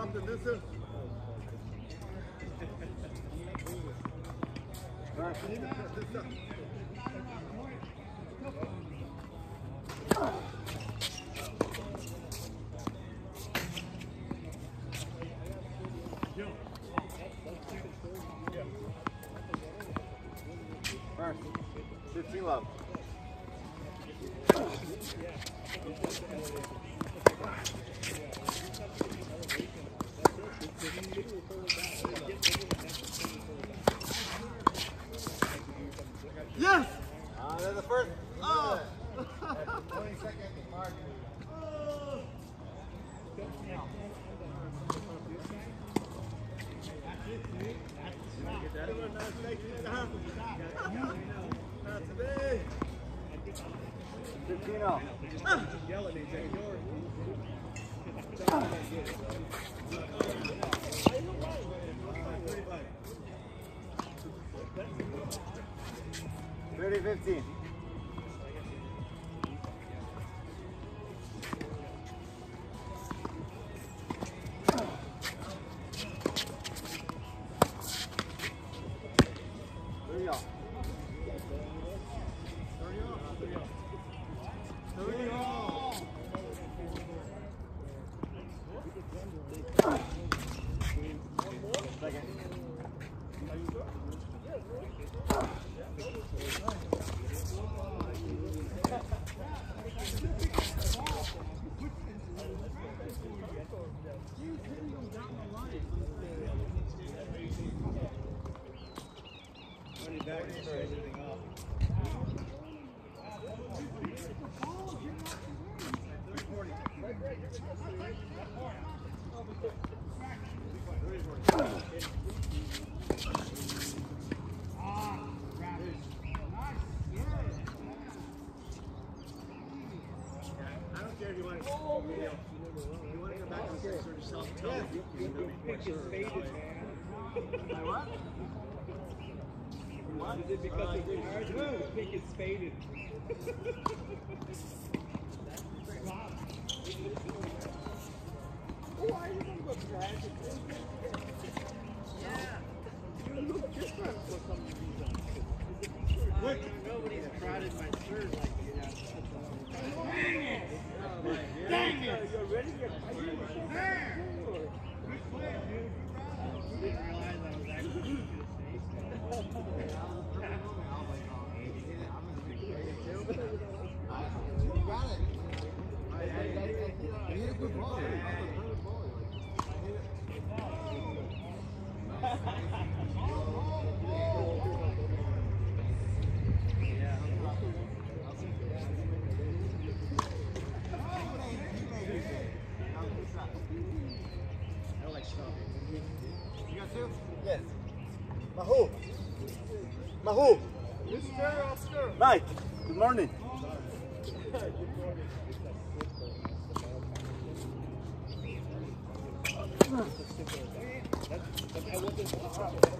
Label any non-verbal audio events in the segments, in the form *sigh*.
Up the distance. First, Thirty you want to come back and say, sort of self-tell me. Pick is faded, man. My what? Is it because of the hard move? The pick is faded. Oh, I even look tragic. Yeah. You look different for some reason. What? Nobody's prodded my shirt like you have. Dang it! Dang it! You're ready to get Didn't realize I was actually You got it. I, I, I, I, you hit a good ball. That was a perfect ball. I don't like stuff. You got two? Yes. Mahu. Mahu. Mr. Oscar. Mike. Good morning. *laughs*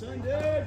Sunday.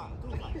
啊，都乱七，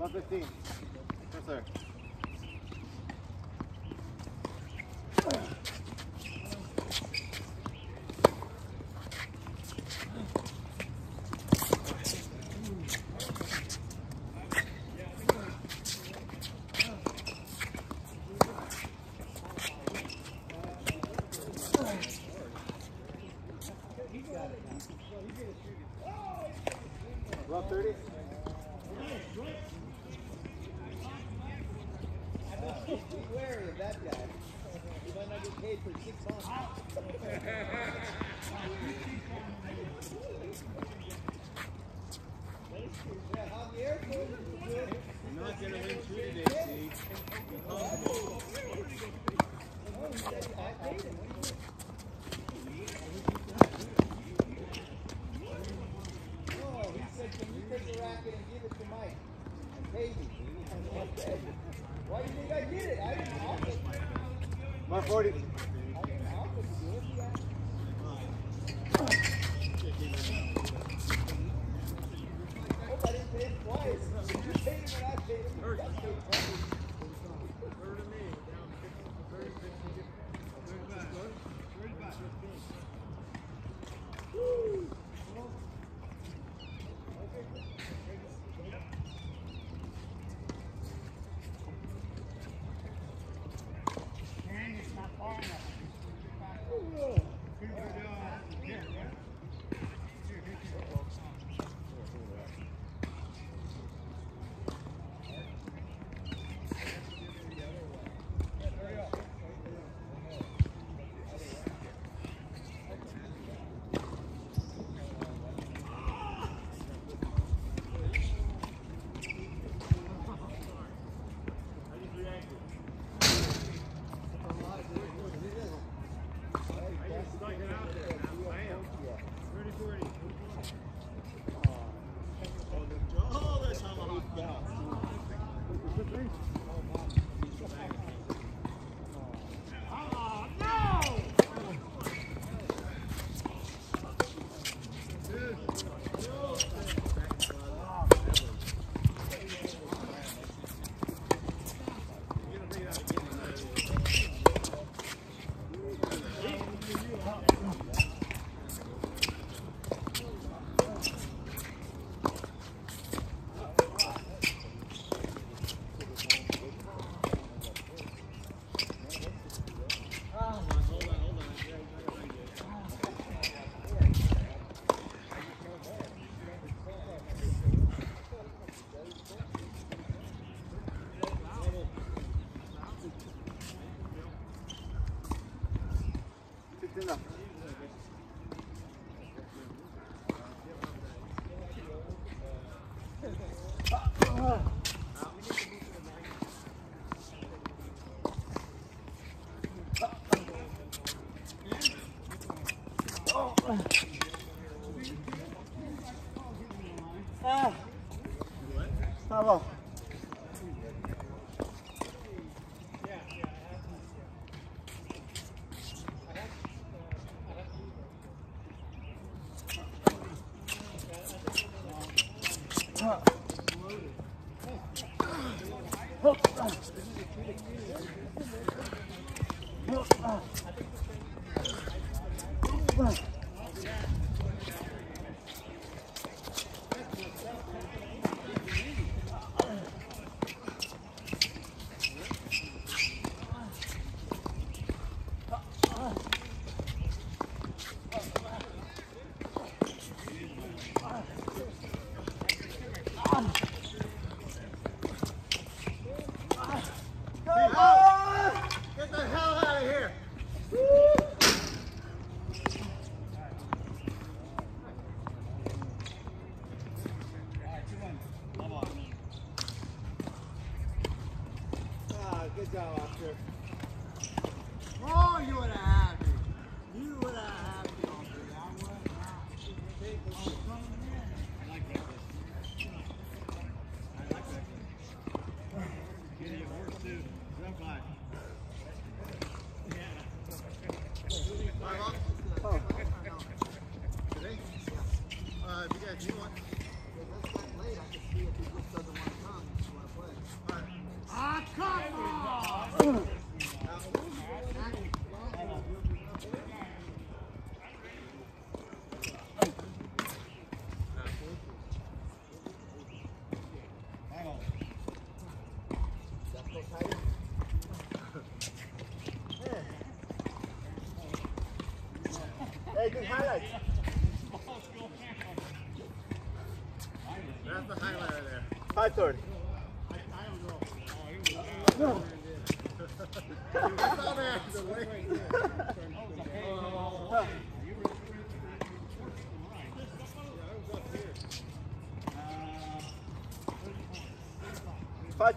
115. Yes, sir. Why do you think I did it? I didn't offer. One forty. I didn't offer to do it. Hope I didn't pay him twice. You paid him and I paid him.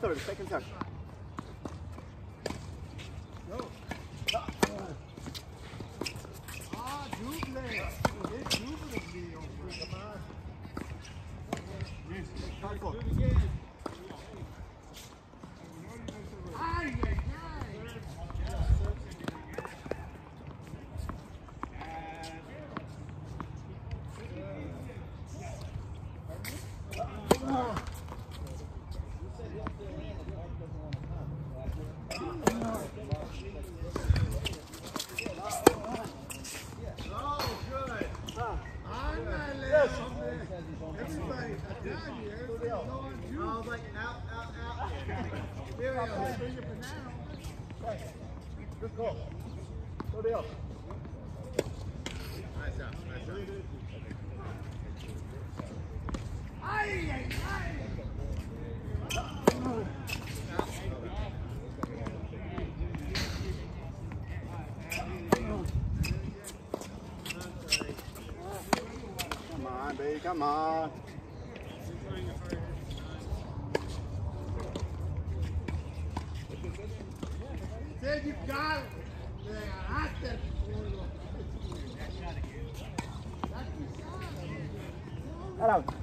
The second time. Come on. Take you got it. Caralho.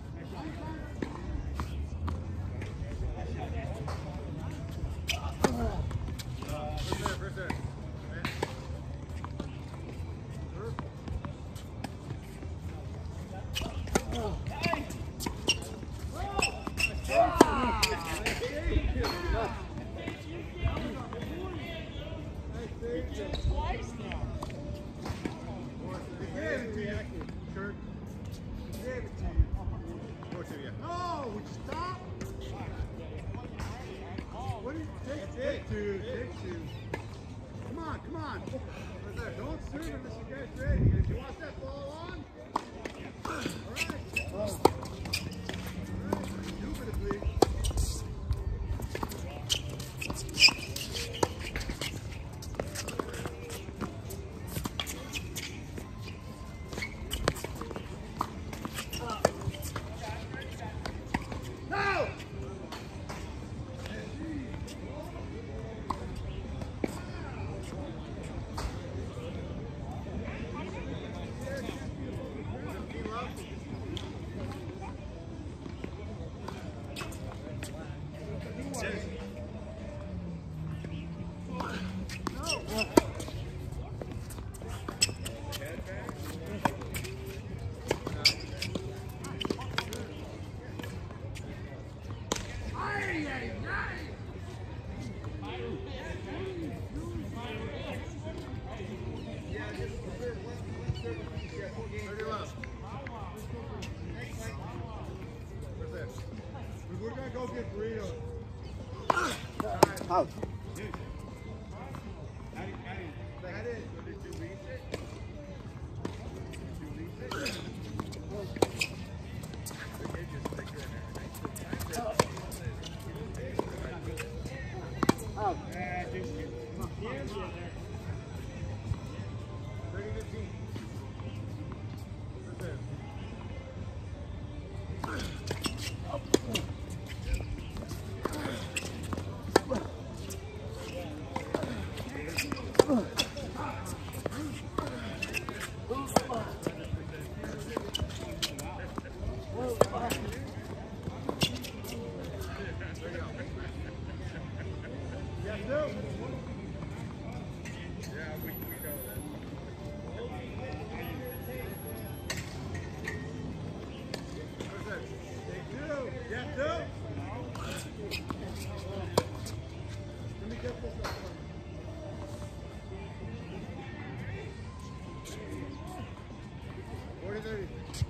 30.